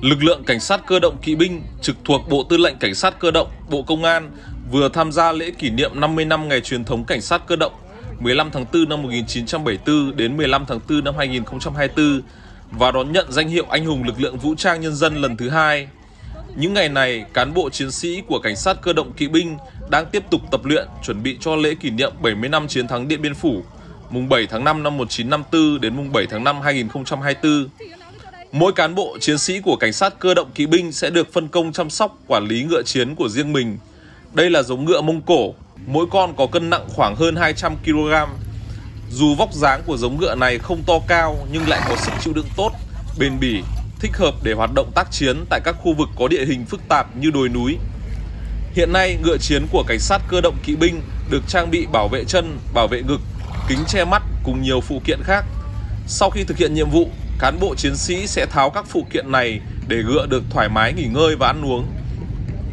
Lực lượng cảnh sát cơ động kỵ binh trực thuộc Bộ Tư lệnh Cảnh sát cơ động, Bộ Công an vừa tham gia lễ kỷ niệm 50 năm ngày truyền thống cảnh sát cơ động 15 tháng 4 năm 1974 đến 15 tháng 4 năm 2024 và đón nhận danh hiệu anh hùng lực lượng vũ trang nhân dân lần thứ hai. Những ngày này, cán bộ chiến sĩ của cảnh sát cơ động kỵ binh đang tiếp tục tập luyện chuẩn bị cho lễ kỷ niệm 70 năm chiến thắng Điện Biên Phủ, mùng 7 tháng 5 năm 1954 đến mùng 7 tháng 5 2024. Mỗi cán bộ chiến sĩ của cảnh sát cơ động kỵ binh sẽ được phân công chăm sóc quản lý ngựa chiến của riêng mình. Đây là giống ngựa Mông Cổ, mỗi con có cân nặng khoảng hơn 200 kg. Dù vóc dáng của giống ngựa này không to cao nhưng lại có sức chịu đựng tốt, bền bỉ, thích hợp để hoạt động tác chiến tại các khu vực có địa hình phức tạp như đồi núi. Hiện nay, ngựa chiến của cảnh sát cơ động kỵ binh được trang bị bảo vệ chân, bảo vệ ngực, kính che mắt cùng nhiều phụ kiện khác. Sau khi thực hiện nhiệm vụ, cán bộ chiến sĩ sẽ tháo các phụ kiện này để ngựa được thoải mái nghỉ ngơi và ăn uống.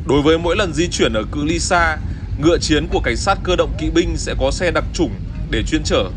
Đối với mỗi lần di chuyển ở cự ly xa, ngựa chiến của cảnh sát cơ động kỵ binh sẽ có xe đặc chủng để chuyên chở